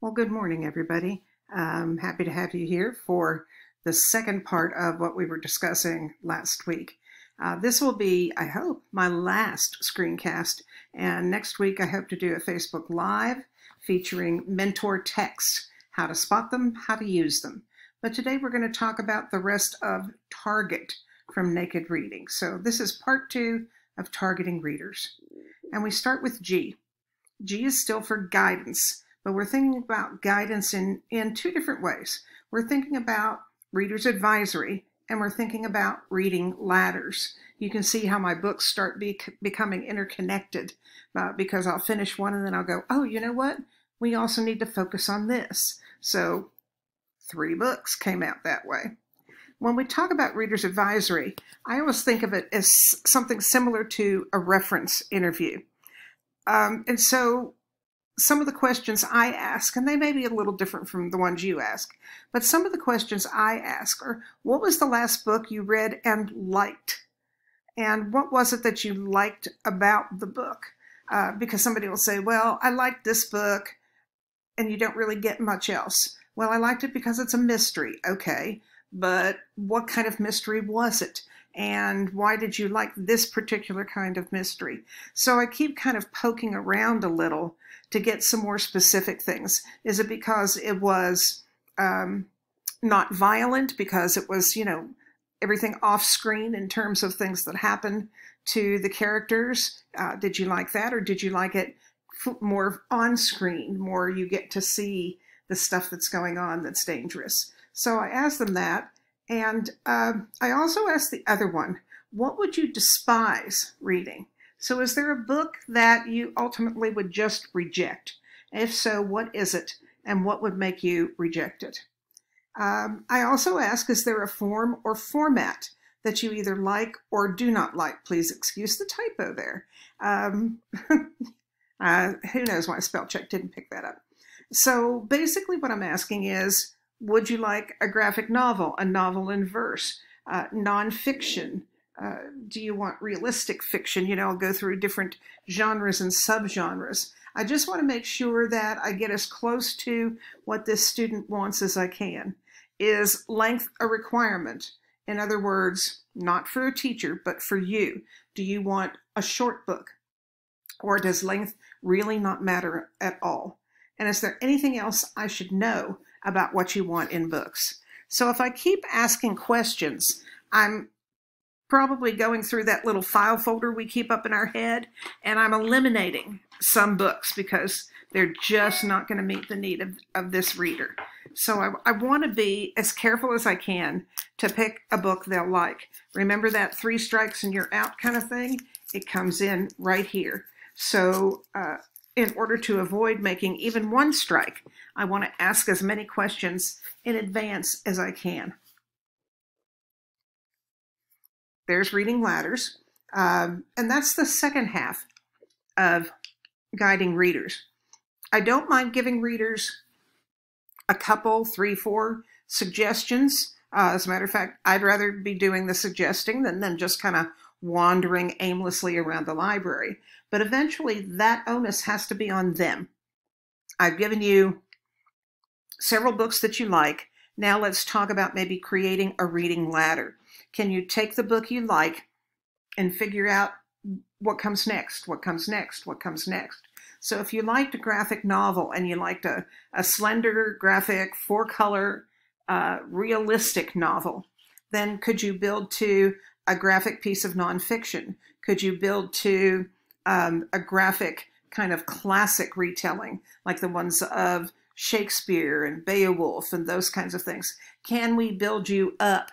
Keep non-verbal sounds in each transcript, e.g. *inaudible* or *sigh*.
Well, good morning, everybody. I'm happy to have you here for the second part of what we were discussing last week. Uh, this will be, I hope, my last screencast, and next week I hope to do a Facebook Live featuring mentor texts, how to spot them, how to use them. But today we're going to talk about the rest of Target from Naked Reading. So this is part two of targeting readers. And we start with G. G is still for guidance. But we're thinking about guidance in, in two different ways. We're thinking about reader's advisory and we're thinking about reading ladders. You can see how my books start be, becoming interconnected uh, because I'll finish one and then I'll go, oh, you know what? We also need to focus on this. So three books came out that way. When we talk about reader's advisory, I always think of it as something similar to a reference interview. Um, and so some of the questions I ask, and they may be a little different from the ones you ask, but some of the questions I ask are what was the last book you read and liked? And what was it that you liked about the book? Uh, because somebody will say, well, I liked this book, and you don't really get much else. Well, I liked it because it's a mystery. Okay, but what kind of mystery was it? And why did you like this particular kind of mystery? So I keep kind of poking around a little to get some more specific things? Is it because it was um, not violent, because it was, you know, everything off screen in terms of things that happen to the characters? Uh, did you like that, or did you like it more on screen, more you get to see the stuff that's going on that's dangerous? So I asked them that. And uh, I also asked the other one, what would you despise reading? So is there a book that you ultimately would just reject? If so, what is it and what would make you reject it? Um, I also ask, is there a form or format that you either like or do not like? Please excuse the typo there. Um, *laughs* uh, who knows why spell check didn't pick that up. So basically what I'm asking is, would you like a graphic novel, a novel in verse, uh, nonfiction, uh, do you want realistic fiction? You know, I'll go through different genres and subgenres. I just want to make sure that I get as close to what this student wants as I can. Is length a requirement? In other words, not for a teacher, but for you. Do you want a short book? Or does length really not matter at all? And is there anything else I should know about what you want in books? So if I keep asking questions, I'm probably going through that little file folder we keep up in our head, and I'm eliminating some books because they're just not going to meet the need of, of this reader. So I, I want to be as careful as I can to pick a book they'll like. Remember that three strikes and you're out kind of thing? It comes in right here. So uh, in order to avoid making even one strike, I want to ask as many questions in advance as I can. There's reading ladders. Um, and that's the second half of guiding readers. I don't mind giving readers a couple, three, four suggestions. Uh, as a matter of fact, I'd rather be doing the suggesting than, than just kind of wandering aimlessly around the library. But eventually, that onus has to be on them. I've given you several books that you like. Now let's talk about maybe creating a reading ladder. Can you take the book you like and figure out what comes next, what comes next, what comes next? So if you liked a graphic novel and you liked a, a slender graphic, four color, uh, realistic novel, then could you build to a graphic piece of nonfiction? Could you build to um, a graphic kind of classic retelling, like the ones of Shakespeare and Beowulf and those kinds of things? Can we build you up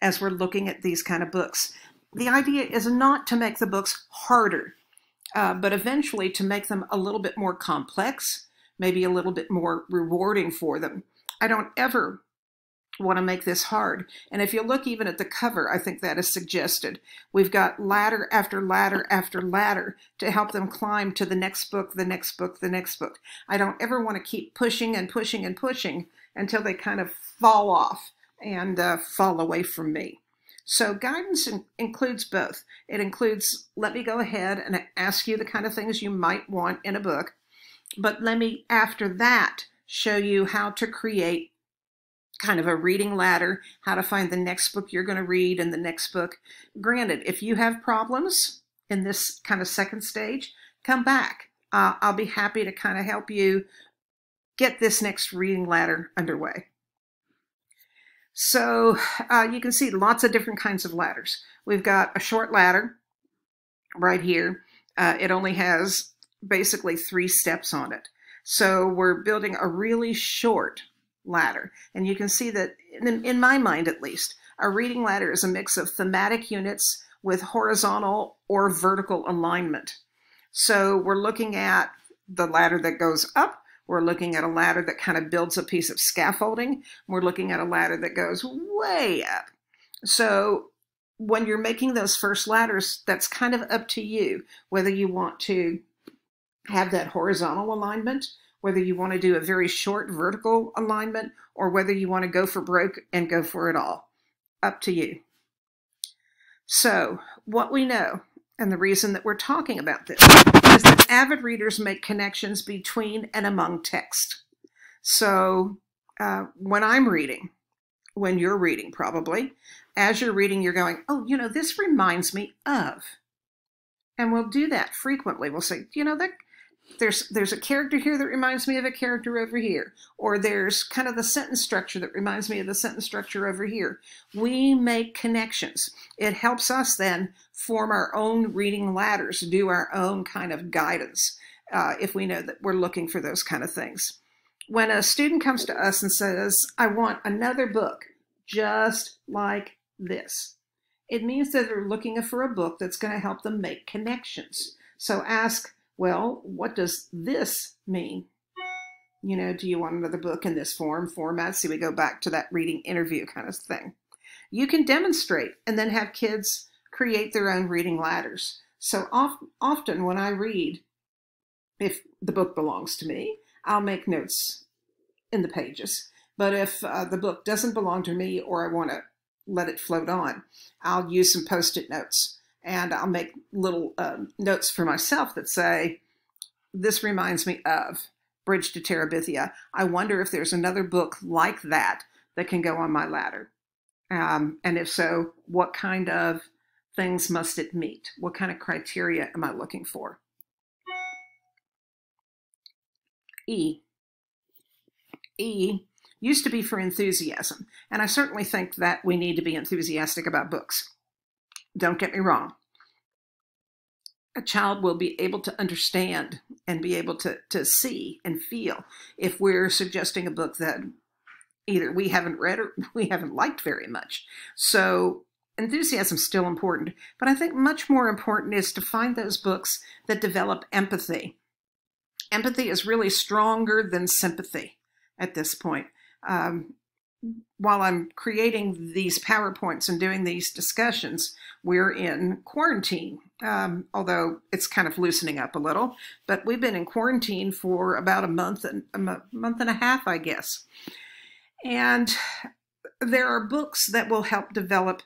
as we're looking at these kind of books. The idea is not to make the books harder, uh, but eventually to make them a little bit more complex, maybe a little bit more rewarding for them. I don't ever want to make this hard. And if you look even at the cover, I think that is suggested. We've got ladder after ladder after ladder to help them climb to the next book, the next book, the next book. I don't ever want to keep pushing and pushing and pushing until they kind of fall off and uh, fall away from me. So guidance in includes both. It includes, let me go ahead and ask you the kind of things you might want in a book, but let me, after that, show you how to create kind of a reading ladder, how to find the next book you're going to read and the next book. Granted, if you have problems in this kind of second stage, come back. Uh, I'll be happy to kind of help you get this next reading ladder underway. So uh, you can see lots of different kinds of ladders. We've got a short ladder right here. Uh, it only has basically three steps on it. So we're building a really short ladder. And you can see that, in, in my mind at least, a reading ladder is a mix of thematic units with horizontal or vertical alignment. So we're looking at the ladder that goes up. We're looking at a ladder that kind of builds a piece of scaffolding. We're looking at a ladder that goes way up. So when you're making those first ladders, that's kind of up to you, whether you want to have that horizontal alignment whether you want to do a very short vertical alignment or whether you want to go for broke and go for it all. Up to you. So, what we know, and the reason that we're talking about this, avid readers make connections between and among text. So, uh, when I'm reading, when you're reading probably, as you're reading, you're going, oh, you know, this reminds me of. And we'll do that frequently. We'll say, you know, that there's there's a character here that reminds me of a character over here or there's kind of the sentence structure that reminds me of the sentence structure over here. We make connections. It helps us then form our own reading ladders do our own kind of guidance uh, if we know that we're looking for those kind of things. When a student comes to us and says i want another book just like this it means that they're looking for a book that's going to help them make connections. So ask well, what does this mean? You know, do you want another book in this form, format? See, we go back to that reading interview kind of thing. You can demonstrate and then have kids create their own reading ladders. So often when I read, if the book belongs to me, I'll make notes in the pages. But if uh, the book doesn't belong to me or I want to let it float on, I'll use some post-it notes and I'll make little um, notes for myself that say, this reminds me of Bridge to Terabithia. I wonder if there's another book like that that can go on my ladder. Um, and if so, what kind of things must it meet? What kind of criteria am I looking for? E. E used to be for enthusiasm, and I certainly think that we need to be enthusiastic about books. Don't get me wrong. A child will be able to understand and be able to, to see and feel if we're suggesting a book that either we haven't read or *laughs* we haven't liked very much. So enthusiasm is still important, but I think much more important is to find those books that develop empathy. Empathy is really stronger than sympathy at this point. Um, while I'm creating these PowerPoints and doing these discussions, we're in quarantine, um, although it's kind of loosening up a little. But we've been in quarantine for about a month and a month and a half, I guess. And there are books that will help develop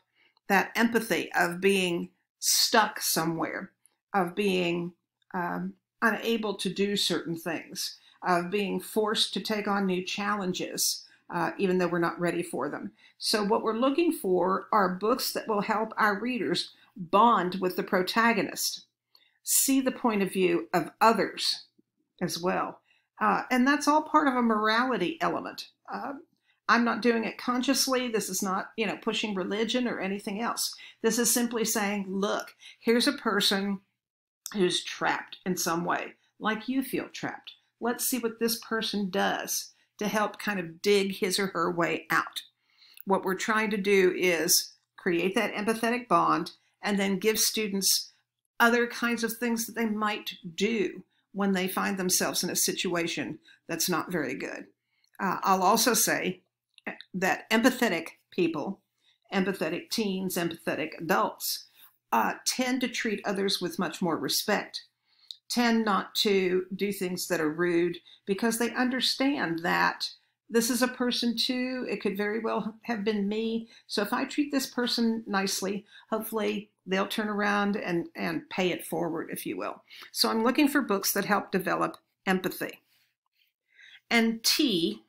that empathy of being stuck somewhere, of being um, unable to do certain things, of being forced to take on new challenges uh, even though we're not ready for them. So what we're looking for are books that will help our readers bond with the protagonist, see the point of view of others as well. Uh, and that's all part of a morality element. Uh, I'm not doing it consciously. This is not, you know, pushing religion or anything else. This is simply saying, look, here's a person who's trapped in some way, like you feel trapped. Let's see what this person does to help kind of dig his or her way out. What we're trying to do is create that empathetic bond and then give students other kinds of things that they might do when they find themselves in a situation that's not very good. Uh, I'll also say that empathetic people, empathetic teens, empathetic adults, uh, tend to treat others with much more respect tend not to do things that are rude because they understand that this is a person too. It could very well have been me. So if I treat this person nicely, hopefully they'll turn around and, and pay it forward, if you will. So I'm looking for books that help develop empathy. And T,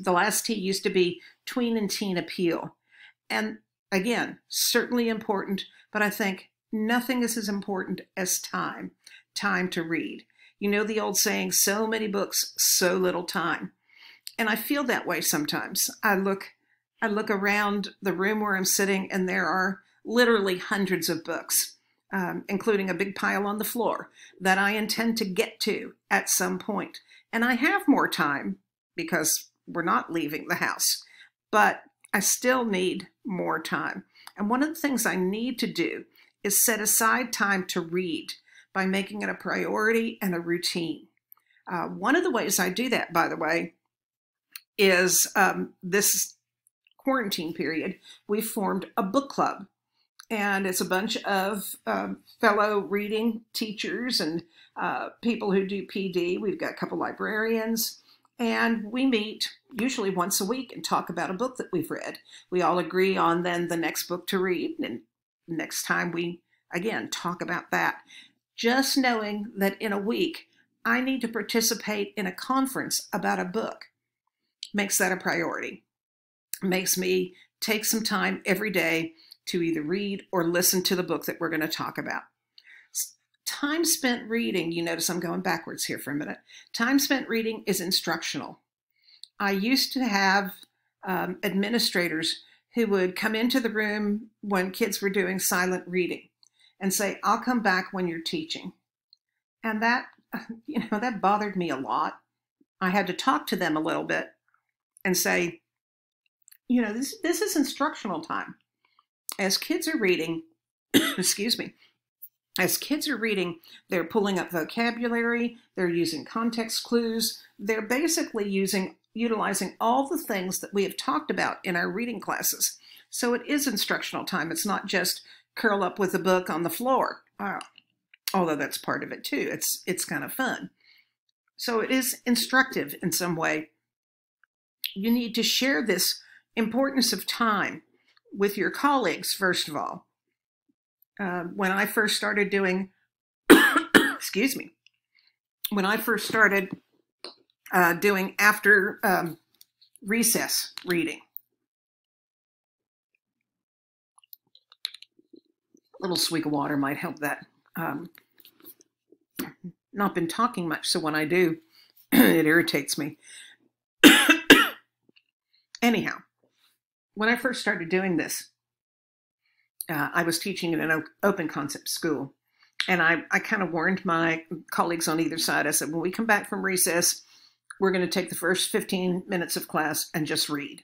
the last T used to be tween and teen appeal. And again, certainly important, but I think nothing is as important as time, time to read. You know the old saying, so many books, so little time. And I feel that way sometimes. I look I look around the room where I'm sitting and there are literally hundreds of books, um, including a big pile on the floor that I intend to get to at some point. And I have more time because we're not leaving the house, but I still need more time. And one of the things I need to do is set aside time to read by making it a priority and a routine. Uh, one of the ways I do that, by the way, is um, this quarantine period, we formed a book club. And it's a bunch of um, fellow reading teachers and uh, people who do PD. We've got a couple librarians. And we meet usually once a week and talk about a book that we've read. We all agree on then the next book to read. And next time we, again, talk about that. Just knowing that in a week, I need to participate in a conference about a book makes that a priority. Makes me take some time every day to either read or listen to the book that we're going to talk about. Time spent reading, you notice I'm going backwards here for a minute. Time spent reading is instructional. I used to have um, administrators who would come into the room when kids were doing silent reading and say, I'll come back when you're teaching. And that, *laughs* you know, that bothered me a lot. I had to talk to them a little bit and say, you know, this, this is instructional time. As kids are reading, *coughs* excuse me, as kids are reading, they're pulling up vocabulary, they're using context clues, they're basically using utilizing all the things that we have talked about in our reading classes. So it is instructional time. It's not just curl up with a book on the floor, although that's part of it too. It's, it's kind of fun. So it is instructive in some way you need to share this importance of time with your colleagues, first of all. Uh, when I first started doing, *coughs* excuse me, when I first started uh, doing after um, recess reading, little swig of water might help that. Um, not been talking much, so when I do, *clears throat* it irritates me. *coughs* Anyhow, when I first started doing this, uh, I was teaching in an open concept school. And I, I kind of warned my colleagues on either side. I said, when we come back from recess, we're going to take the first 15 minutes of class and just read.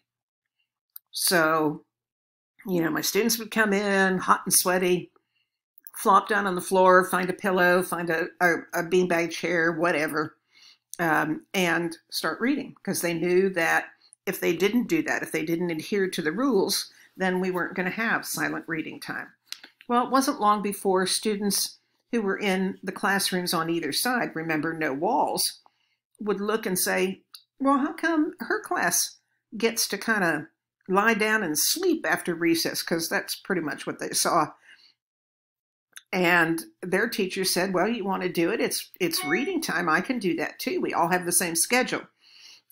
So, you know, my students would come in hot and sweaty, flop down on the floor, find a pillow, find a, a, a beanbag chair, whatever, um, and start reading because they knew that if they didn't do that, if they didn't adhere to the rules, then we weren't going to have silent reading time. Well, it wasn't long before students who were in the classrooms on either side, remember no walls, would look and say, well, how come her class gets to kind of lie down and sleep after recess? Because that's pretty much what they saw. And their teacher said, well, you want to do it? It's, it's reading time. I can do that too. We all have the same schedule.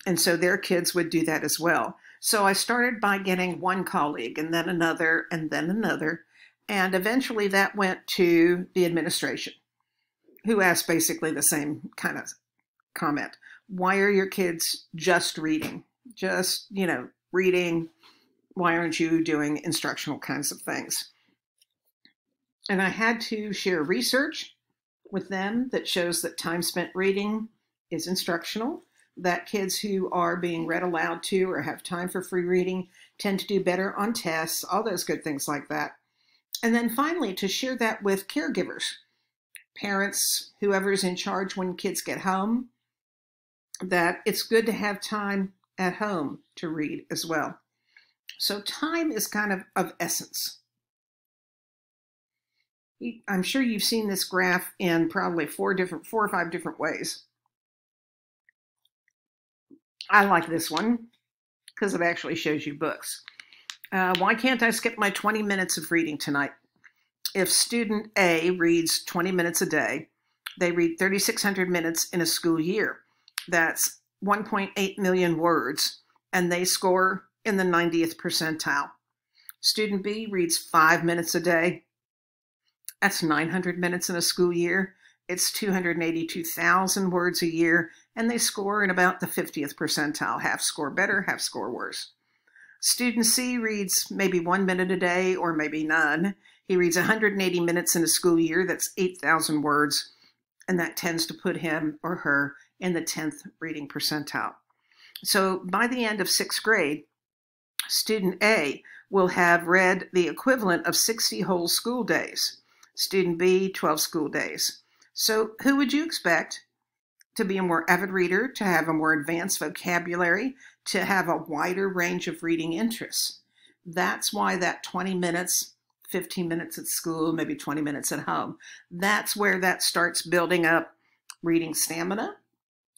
And so their kids would do that as well. So I started by getting one colleague and then another and then another. And eventually that went to the administration, who asked basically the same kind of comment. Why are your kids just reading? Just, you know, reading. Why aren't you doing instructional kinds of things? And I had to share research with them that shows that time spent reading is instructional that kids who are being read aloud to or have time for free reading tend to do better on tests, all those good things like that. And then finally, to share that with caregivers, parents, whoever's in charge when kids get home, that it's good to have time at home to read as well. So time is kind of of essence. I'm sure you've seen this graph in probably four different, four or five different ways. I like this one because it actually shows you books. Uh, why can't I skip my 20 minutes of reading tonight? If student A reads 20 minutes a day, they read 3,600 minutes in a school year. That's 1.8 million words, and they score in the 90th percentile. Student B reads five minutes a day. That's 900 minutes in a school year. It's 282,000 words a year, and they score in about the 50th percentile. Half score better, half score worse. Student C reads maybe one minute a day or maybe none. He reads 180 minutes in a school year. That's 8,000 words, and that tends to put him or her in the 10th reading percentile. So by the end of sixth grade, student A will have read the equivalent of 60 whole school days. Student B, 12 school days. So who would you expect to be a more avid reader, to have a more advanced vocabulary, to have a wider range of reading interests? That's why that 20 minutes, 15 minutes at school, maybe 20 minutes at home, that's where that starts building up reading stamina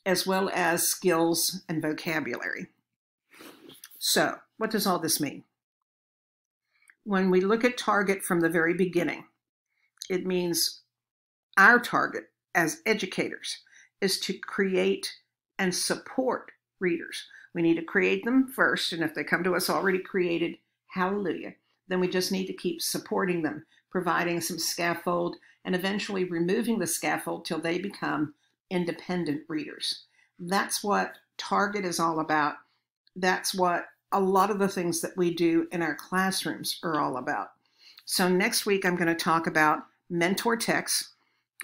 as well as skills and vocabulary. So, what does all this mean? when we look at target from the very beginning, it means our target as educators is to create and support readers. We need to create them first, and if they come to us already created, hallelujah, then we just need to keep supporting them, providing some scaffold, and eventually removing the scaffold till they become independent readers. That's what Target is all about. That's what a lot of the things that we do in our classrooms are all about. So next week, I'm going to talk about mentor texts,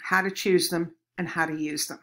how to choose them, and how to use them.